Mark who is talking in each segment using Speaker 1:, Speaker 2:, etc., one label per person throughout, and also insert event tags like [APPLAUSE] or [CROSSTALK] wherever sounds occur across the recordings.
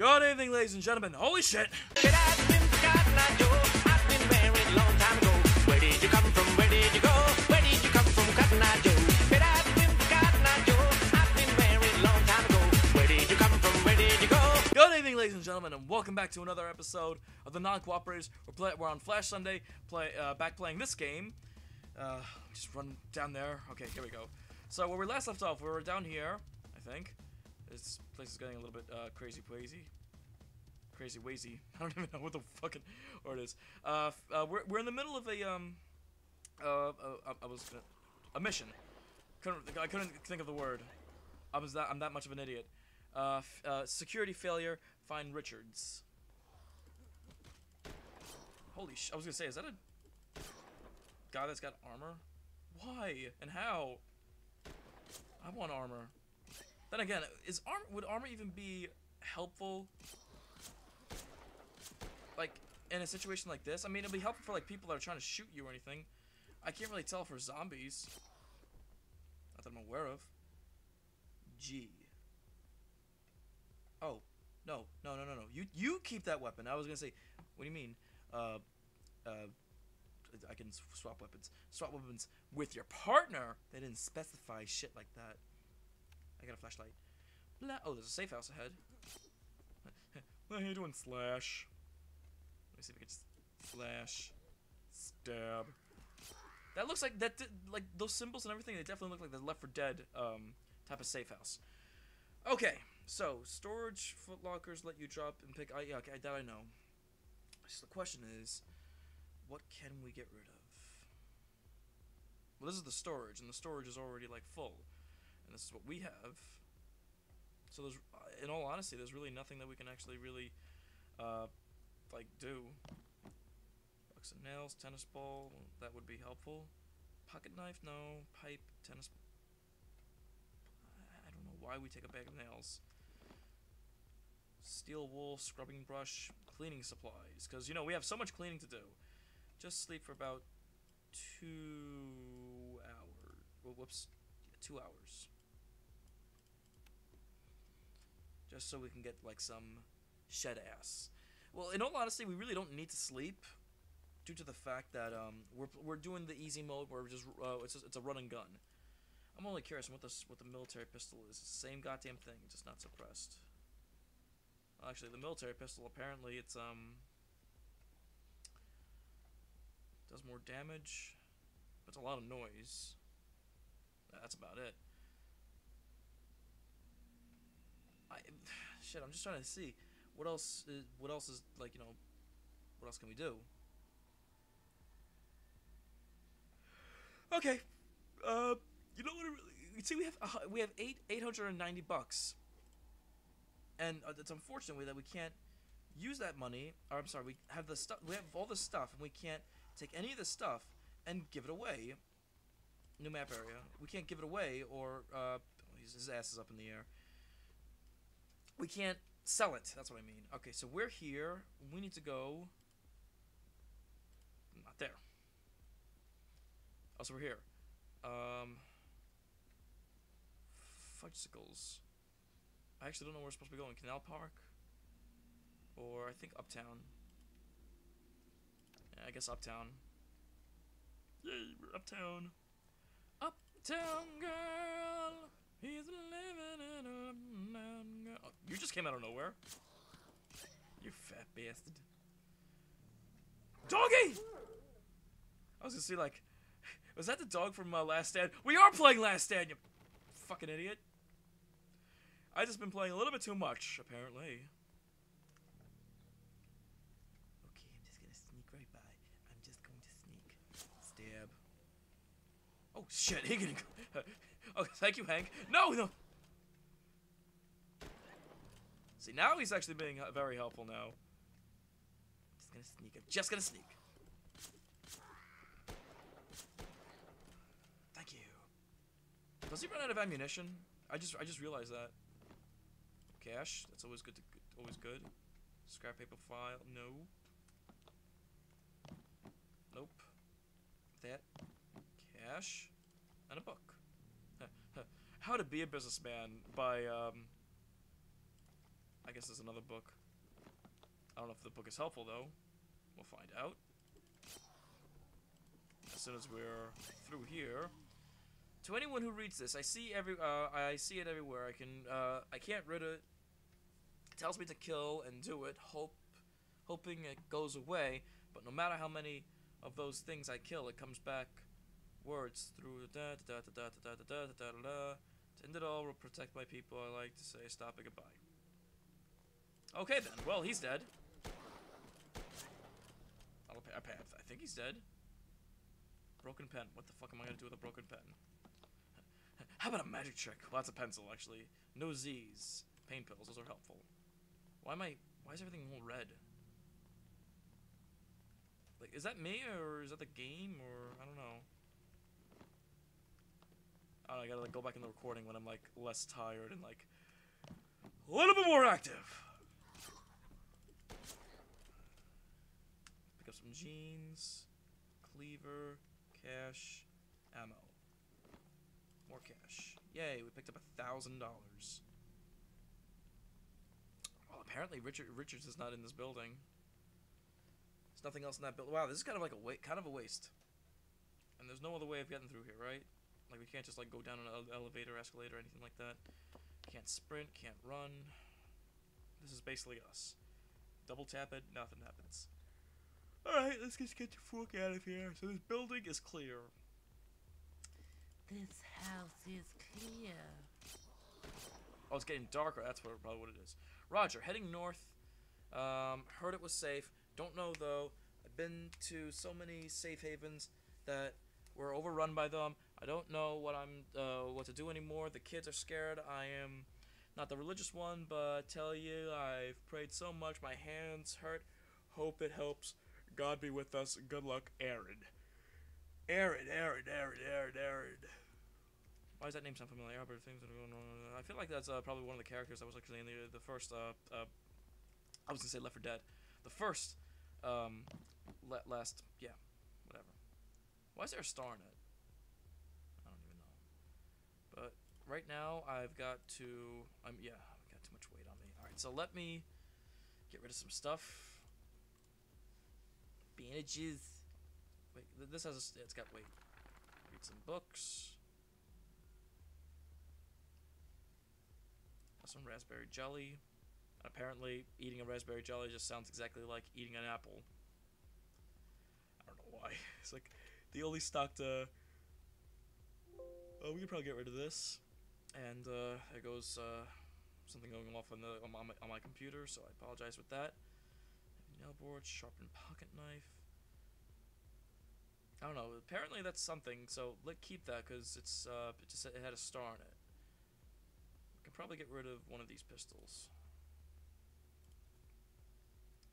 Speaker 1: Good evening, ladies and gentlemen. Holy shit!
Speaker 2: Get out in Scotland, Joe. I've been married long time ago. Where did you come from? Where did you go? Where did you come from, Cotton Eye Joe? Get out in Scotland, Joe. I've been married long time ago. Where did you come from? Where did you go?
Speaker 1: Good evening, ladies and gentlemen, and welcome back to another episode of the Non-Cooperators. We're, play- we're on Flash Sunday, play uh, back playing this game. Uh, just run down there. Okay, here we go. So where we last left off, we were down here, I think. This place is getting a little bit uh, crazy crazy. Crazy wazy. [LAUGHS] I don't even know what the fucking word is. Uh, uh, we're, we're in the middle of a, um, uh, uh, I was gonna, a mission. Couldn't, I couldn't think of the word. I was that, I'm that much of an idiot. Uh, uh, security failure. Find Richards. Holy sh! I was gonna say, is that a guy that's got armor? Why and how? I want armor. Then again, is armor would armor even be helpful? Like in a situation like this, I mean, it'd be helpful for like people that are trying to shoot you or anything. I can't really tell for zombies. Not that I'm aware of. G. Oh, no, no, no, no, no. You you keep that weapon. I was gonna say, what do you mean? Uh, uh, I can swap weapons. Swap weapons with your partner. They didn't specify shit like that. I got a flashlight. Oh, there's a safe house ahead. [LAUGHS] what are you doing, Slash? Let me see if I can just slash, stab. That looks like that. Like those symbols and everything. They definitely look like the Left 4 Dead um, type of safe house. Okay, so storage footlockers let you drop and pick. I yeah, okay, that I know. So the question is, what can we get rid of? Well, this is the storage, and the storage is already like full, and this is what we have. So there's, uh, in all honesty, there's really nothing that we can actually really, uh, like do. Box of nails, tennis ball, that would be helpful. Pocket knife, no. Pipe, tennis. I don't know why we take a bag of nails. Steel wool, scrubbing brush, cleaning supplies. Because, you know, we have so much cleaning to do. Just sleep for about two hours. Well, whoops. Two hours. Just so we can get, like, some shed ass. Well, in all honesty, we really don't need to sleep due to the fact that um, we're, we're doing the easy mode where we're just uh, it's just, it's a run and gun. I'm only curious what this what the military pistol is. The same goddamn thing, just not suppressed. Actually, the military pistol apparently it's um does more damage, but it's a lot of noise. That's about it. I shit. I'm just trying to see what else. Is, what else is like you know. What else can we do? Okay. Uh, you know what? Really, see, we have uh, we have eight eight hundred and ninety bucks, and uh, it's unfortunate that we can't use that money. Or I'm sorry, we have the stuff. We have all the stuff, and we can't take any of the stuff and give it away. New map area. We can't give it away, or uh, his his ass is up in the air. We can't sell it. That's what I mean. Okay, so we're here. We need to go. Not there. Oh, so we're here. Um, Fudgesicles. I actually don't know where we're supposed to be going. Canal Park? Or I think Uptown. Yeah, I guess Uptown. Yay, we're Uptown. Uptown girl, just came out of nowhere. You fat bastard. Doggy! I was gonna see like, was that the dog from uh, Last Stand? We are playing Last Stand, you fucking idiot. I just been playing a little bit too much, apparently. Okay, I'm just gonna sneak right by. I'm just going to sneak. Stab. Oh shit, he getting. [LAUGHS] oh, thank you, Hank. No, no. See, now he's actually being uh, very helpful now. Just gonna sneak. I'm just gonna sneak. Thank you. Does he run out of ammunition? I just I just realized that. Cash. That's always good. To, always good. Scrap paper file. No. Nope. That. Cash. And a book. How to be a businessman by um. I guess there's another book. I don't know if the book is helpful though. We'll find out. As soon as we're through here. To anyone who reads this, I see every uh, I see it everywhere. I can uh, I can't rid it. It tells me to kill and do it, hope hoping it goes away, but no matter how many of those things I kill, it comes back words through da da da da da da da da da da da. To end it all, will protect my people. I like to say stop and goodbye. Okay then. Well, he's dead. I pay, I, think he's dead. Broken pen. What the fuck am I gonna do with a broken pen? [LAUGHS] How about a magic trick? Well, that's a pencil, actually. No Z's. Pain pills. Those are helpful. Why am I? Why is everything all red? Like, is that me or is that the game or I don't know. I, don't know, I gotta like go back in the recording when I'm like less tired and like a little bit more active. Up some jeans, cleaver, cash, ammo. More cash. Yay, we picked up a thousand dollars. Well, apparently Richard Richards is not in this building. There's nothing else in that building. Wow, this is kind of like a wa- kind of a waste. And there's no other way of getting through here, right? Like we can't just like go down an ele- elevator, escalator, anything like that. Can't sprint, can't run. This is basically us. Double tap it, nothing happens. Alright, let's just get the fuck out of here. So this building is clear.
Speaker 3: This house is clear.
Speaker 1: Oh, it's getting darker. That's what, probably what it is. Roger, heading north. Um, heard it was safe. Don't know though. I've been to so many safe havens that were overrun by them. I don't know what I'm uh, what to do anymore. The kids are scared. I am not the religious one, but I tell you, I've prayed so much. My hands hurt. Hope it helps. God be with us. Good luck, Aaron. Aaron, Aaron, Aaron, Aaron, Aaron. Why does that name sound familiar? Albert, things are going on. I feel like that's uh, probably one of the characters that was actually in the the first. Uh, uh, I was gonna say Left 4 Dead, the first. Um, la- last, yeah, whatever. Why is there a star in it? I don't even know. But right now I've got to. I'm yeah, I've got too much weight on me. All right, so let me get rid of some stuff. Bandages. Wait, this has a. It's got wait. Read some books. some raspberry jelly. Apparently, eating a raspberry jelly just sounds exactly like eating an apple. I don't know why. [LAUGHS] It's like the only stocked. Uh, oh, we could probably get rid of this. And uh, there goes uh, something going off on the on my, on my computer, so I apologize with that. Nail board, sharpened pocket knife. I don't know. Apparently that's something. So let keep that because it's uh, it just it had a star on it. Can probably get rid of one of these pistols.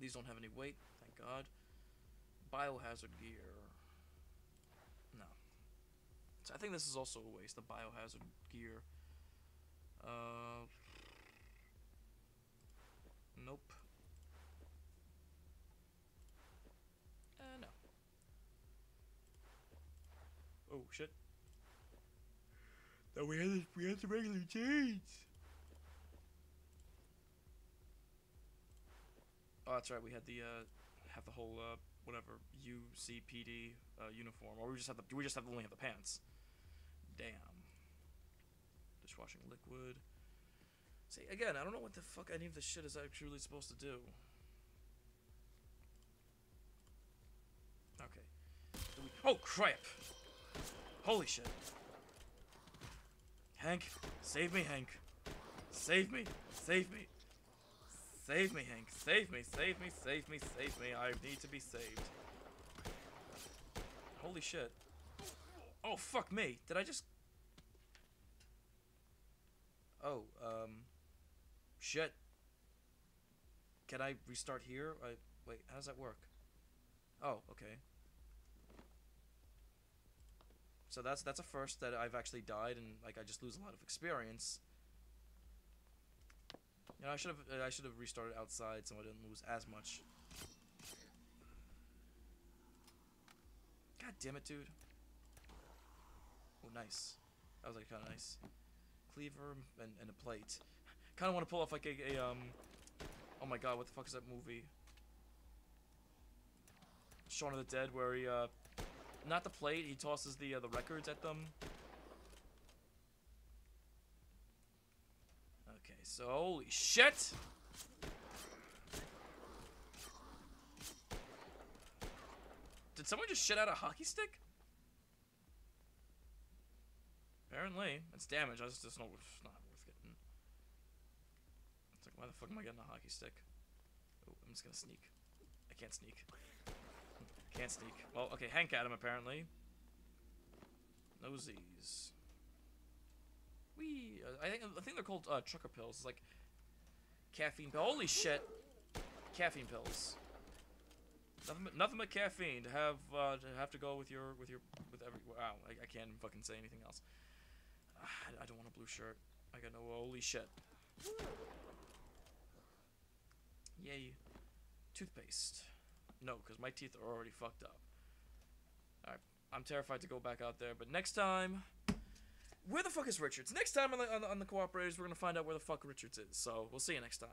Speaker 1: These don't have any weight, thank God. Biohazard gear. No. So I think this is also a waste, the biohazard gear. Uh. Nope. Uh, no. Oh, shit. No, we had we had the regular jeans. Oh, that's right. We had the uh, have the whole uh, whatever UCPD uh, uniform, or we just have the we just have the only have the pants. Damn. Dishwashing liquid. See again, I don't know what the fuck any of this shit is actually supposed to do. Okay. We- Oh crap! Holy shit! Hank, save me, Hank. Save me, save me. Save me, Hank. Save me, save me, save me, save me. I need to be saved. Holy shit. Oh, fuck me. Did I just. Oh, um. Shit. Can I restart here? I. Wait, how does that work? Oh, okay. So that's that's a first that I've actually died and like I just lose a lot of experience. You know, I should have I should have restarted outside so I didn't lose as much. God damn it, dude. Oh, nice. That was like kind of nice. Cleaver and, and a plate. Kind of want to pull off like a, a um Oh my god, what the fuck is that movie? Shaun of the Dead, where he uh, not the plate, he tosses the uh, the records at them. Okay, so holy shit! Did someone just shit out a hockey stick? Apparently, it's damage. I just not, not worth getting. It's like, why the fuck am I getting a hockey stick? Oh, I'm just gonna sneak. I can't sneak. Can't sneak. Well, okay, Hank got him apparently. Nosies. We. Uh, I think I think they're called uh, trucker pills. It's like caffeine. Holy shit! Caffeine pills. Nothing but, nothing but caffeine to have uh, to have to go with your with your with every. Wow, I, I can't even fucking say anything else. Ah, I, I don't want a blue shirt. I got no holy shit. Yay. Toothpaste. No, because my teeth are already fucked up. Alright, I'm terrified to go back out there, but next time... Where the fuck is Richards? Next time on the, on the, on the Cooperators, we're gonna find out where the fuck Richards is. So, we'll see you next time.